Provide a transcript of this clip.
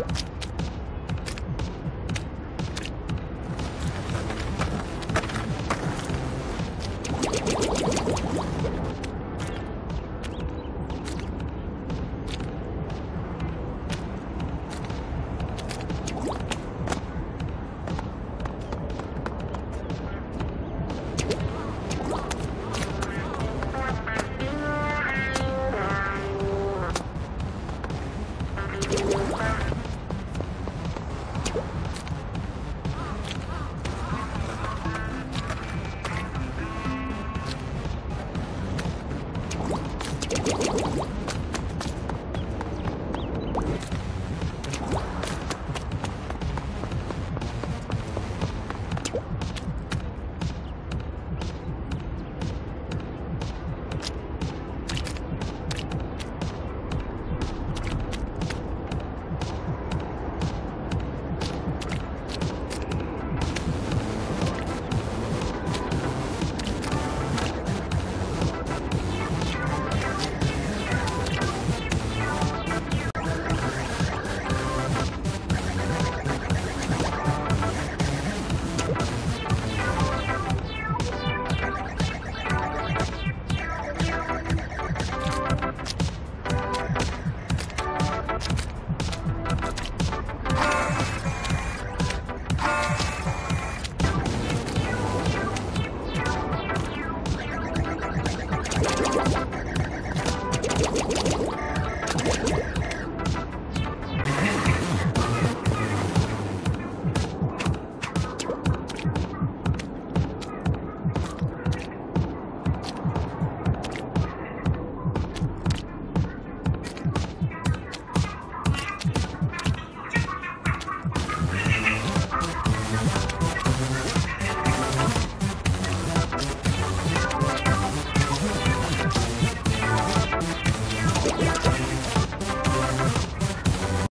you あ!